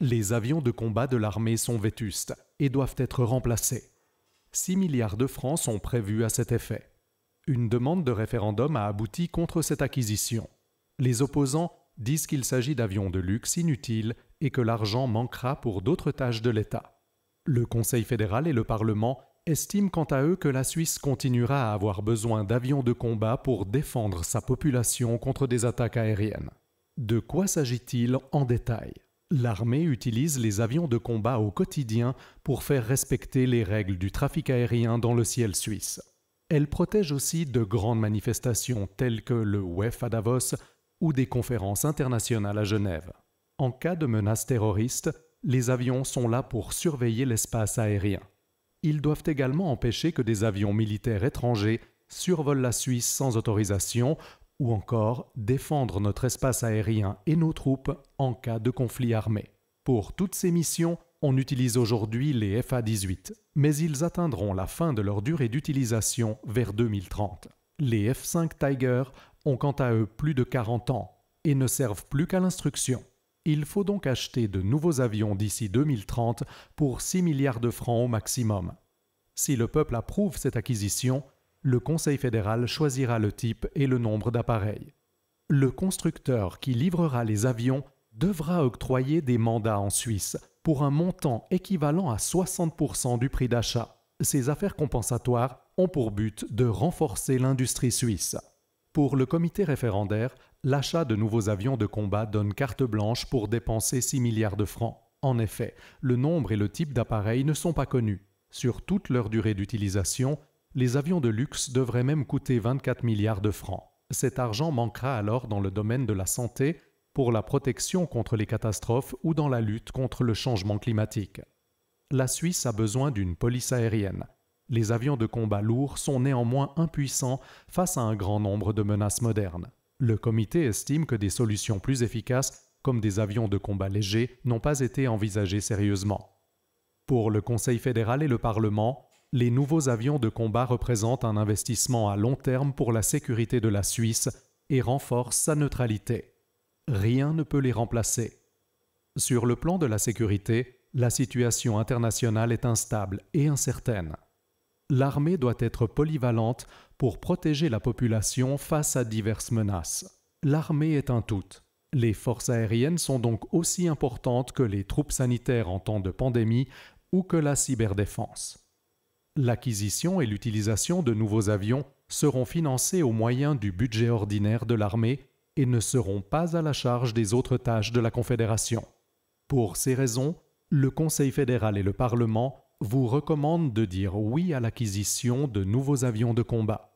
Les avions de combat de l'armée sont vétustes et doivent être remplacés. 6 milliards de francs sont prévus à cet effet. Une demande de référendum a abouti contre cette acquisition. Les opposants disent qu'il s'agit d'avions de luxe inutiles et que l'argent manquera pour d'autres tâches de l'État. Le Conseil fédéral et le Parlement estiment quant à eux que la Suisse continuera à avoir besoin d'avions de combat pour défendre sa population contre des attaques aériennes. De quoi s'agit-il en détail? L'armée utilise les avions de combat au quotidien pour faire respecter les règles du trafic aérien dans le ciel suisse. Elle protège aussi de grandes manifestations telles que le WEF à Davos ou des conférences internationales à Genève. En cas de menace terroriste, les avions sont là pour surveiller l'espace aérien. Ils doivent également empêcher que des avions militaires étrangers survolent la Suisse sans autorisation ou encore défendre notre espace aérien et nos troupes en cas de conflit armé. Pour toutes ces missions, on utilise aujourd'hui les FA-18, mais ils atteindront la fin de leur durée d'utilisation vers 2030. Les F-5 Tiger ont quant à eux plus de 40 ans et ne servent plus qu'à l'instruction. Il faut donc acheter de nouveaux avions d'ici 2030 pour 6 milliards de francs au maximum. Si le peuple approuve cette acquisition, le Conseil fédéral choisira le type et le nombre d'appareils. Le constructeur qui livrera les avions devra octroyer des mandats en Suisse pour un montant équivalent à 60% du prix d'achat. Ces affaires compensatoires ont pour but de renforcer l'industrie suisse. Pour le comité référendaire, l'achat de nouveaux avions de combat donne carte blanche pour dépenser 6 milliards de francs. En effet, le nombre et le type d'appareils ne sont pas connus. Sur toute leur durée d'utilisation, les avions de luxe devraient même coûter 24 milliards de francs. Cet argent manquera alors dans le domaine de la santé, pour la protection contre les catastrophes ou dans la lutte contre le changement climatique. La Suisse a besoin d'une police aérienne. Les avions de combat lourds sont néanmoins impuissants face à un grand nombre de menaces modernes. Le comité estime que des solutions plus efficaces, comme des avions de combat légers, n'ont pas été envisagées sérieusement. Pour le Conseil fédéral et le Parlement, les nouveaux avions de combat représentent un investissement à long terme pour la sécurité de la Suisse et renforcent sa neutralité. Rien ne peut les remplacer. Sur le plan de la sécurité, la situation internationale est instable et incertaine. L'armée doit être polyvalente pour protéger la population face à diverses menaces. L'armée est un tout. Les forces aériennes sont donc aussi importantes que les troupes sanitaires en temps de pandémie ou que la cyberdéfense. L'acquisition et l'utilisation de nouveaux avions seront financés au moyen du budget ordinaire de l'armée et ne seront pas à la charge des autres tâches de la Confédération. Pour ces raisons, le Conseil fédéral et le Parlement vous recommandent de dire oui à l'acquisition de nouveaux avions de combat.